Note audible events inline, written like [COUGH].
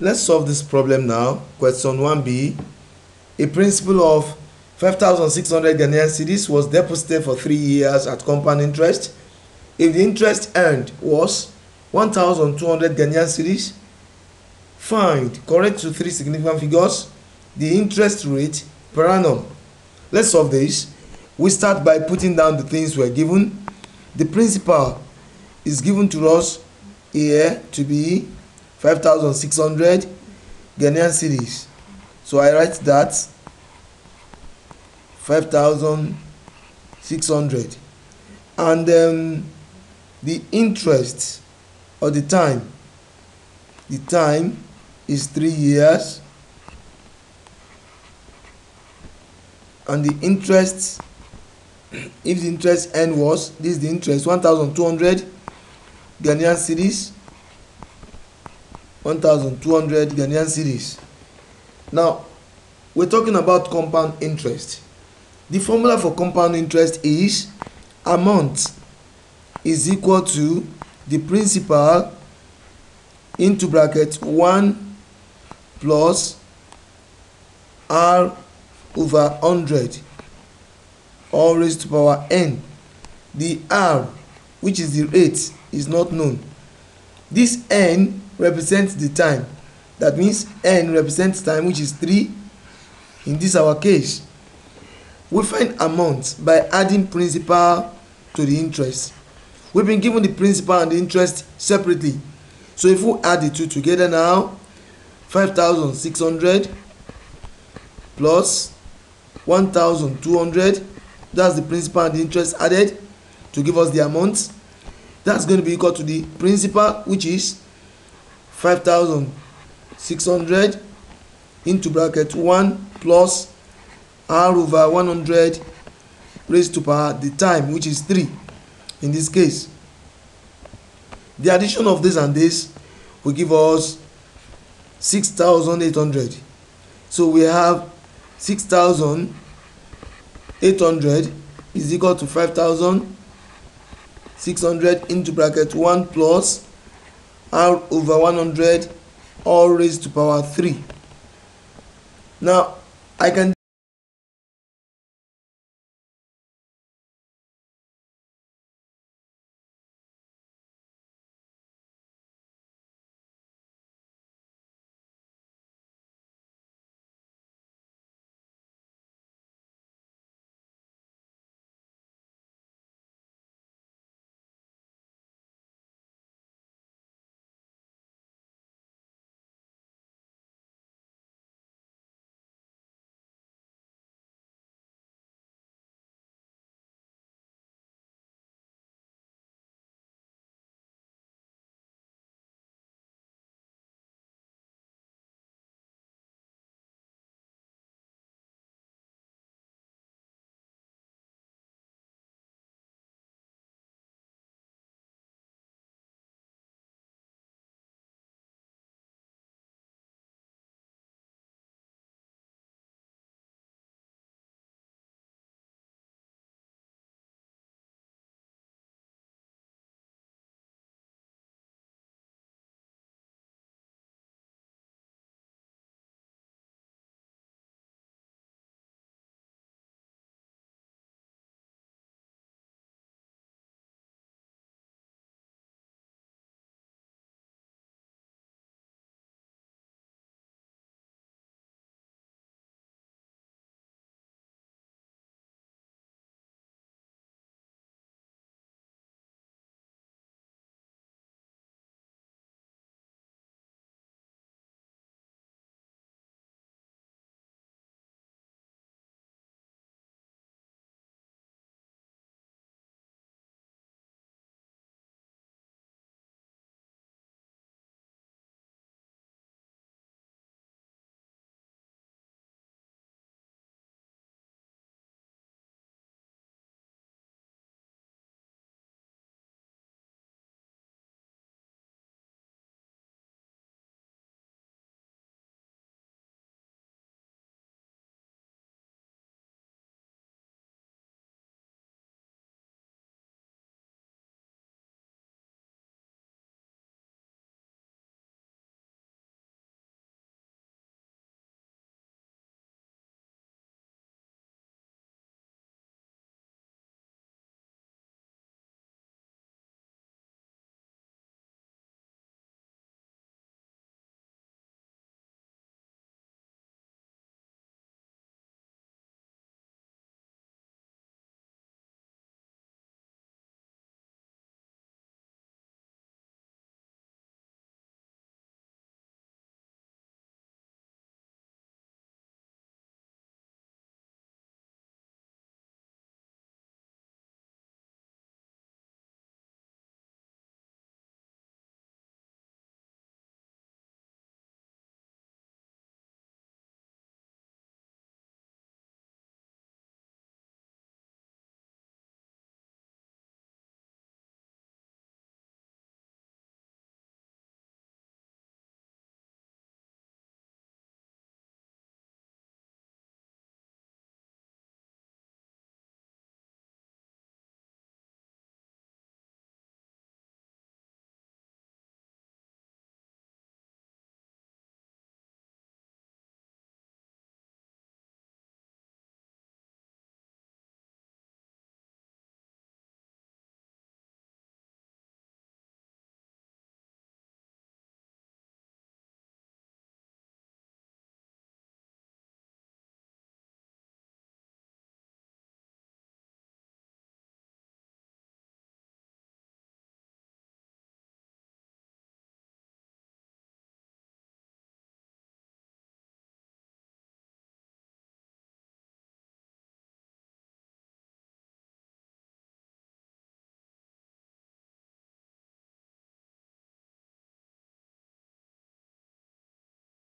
let's solve this problem now. Question 1b a principal of 5600 Ghanaian cedis was deposited for three years at compound interest. If the interest earned was 1200 Ghanaian cedis find correct to three significant figures the interest rate per annum. Let's solve this. We start by putting down the things we're given. The principal is given to us here to be 5600 Ghanaian cedis so I write that 5600 and um, the interest or the time the time is three years. And the interest [CLEARS THROAT] if the interest end was this is the interest 1200 Ghanaian cedis 1200 Ghanaian cedis now we're talking about compound interest. The formula for compound interest is amount is equal to the principal into bracket 1 plus r over 100 all raised to power n. The r which is the rate is not known. This n represents the time. That means n represents time which is 3 in this our case we find amount by adding principal to the interest. We've been given the principal and the interest separately. So if we add the two together now 5600 plus 1200 that's the principal and the interest added to give us the amount. That's going to be equal to the principal which is 5600 into bracket 1 plus r over 100 raised to power the time which is 3 in this case. The addition of this and this will give us 6800 so we have 6800 is equal to 5600 into bracket 1 plus r over 100 all raised to power 3 now i can